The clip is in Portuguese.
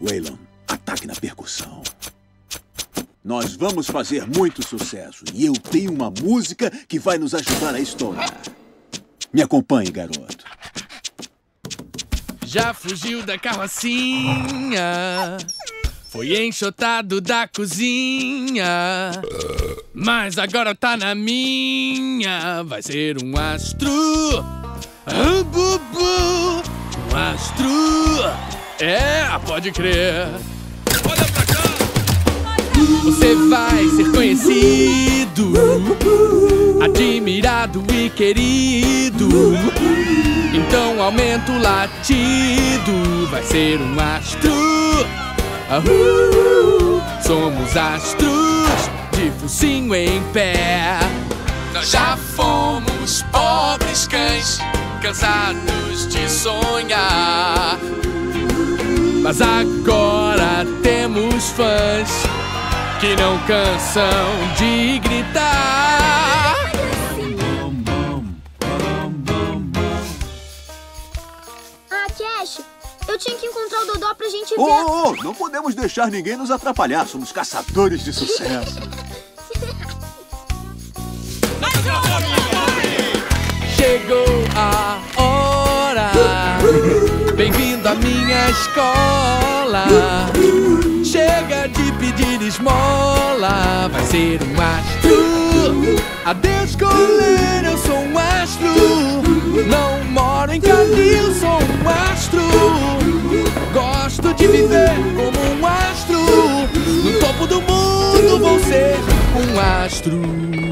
Waylon, ataque na percussão. Nós vamos fazer muito sucesso e eu tenho uma música que vai nos ajudar a estourar. Me acompanhe, garoto. Já fugiu da carrocinha, foi enxotado da cozinha, mas agora tá na minha. Vai ser um astro, ah, É, pode crer. Olha pra cá. Você vai ser conhecido, admirado e querido. Então aumenta o latido, vai ser um astro. Ahú, somos astros de focinho em pé. Nós já fomos pobres cães, cansados de sonhar. Mas agora temos fãs que não cansam de gritar. Ah, Cash, eu tinha que encontrar o Dodó pra gente ver. Oh, oh, não podemos deixar ninguém nos atrapalhar. Somos caçadores de sucesso. Chegou a hora. Bem-vindo à minha escola. Chega de pedir esmola. Vai ser um astro. Adeus, goleiro, eu sou um astro. Não moro em Calil, sou um astro. Gosto de viver como um astro. No topo do mundo vou ser um astro.